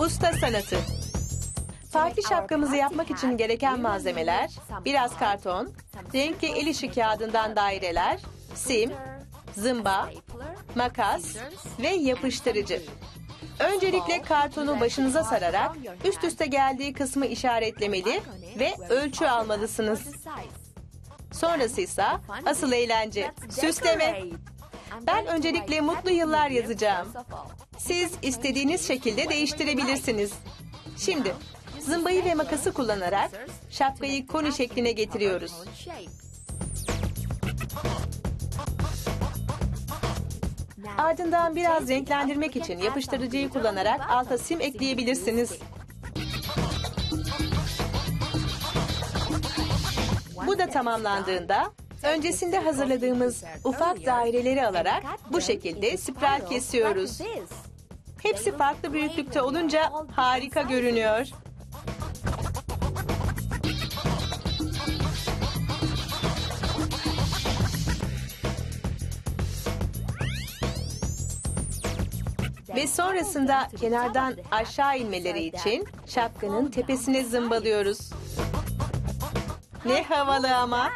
Usta sanatı. Parti şapkamızı yapmak için gereken malzemeler, biraz karton, renkli el işi kağıdından daireler, sim, zımba, makas ve yapıştırıcı. Öncelikle kartonu başınıza sararak üst üste geldiği kısmı işaretlemeli ve ölçü almalısınız. Sonrası ise asıl eğlence, süsleme. Ben öncelikle mutlu yıllar yazacağım. Siz istediğiniz şekilde değiştirebilirsiniz. Şimdi zımbayı ve makası kullanarak şapkayı koni şekline getiriyoruz. Ardından biraz renklendirmek için yapıştırıcıyı kullanarak alta sim ekleyebilirsiniz. Bu da tamamlandığında öncesinde hazırladığımız ufak daireleri alarak bu şekilde spiral kesiyoruz. Hepsi farklı büyüklükte olunca harika görünüyor. Ve sonrasında kenardan aşağı inmeleri için şapkanın tepesine zımbalıyoruz. Ne havalı ama.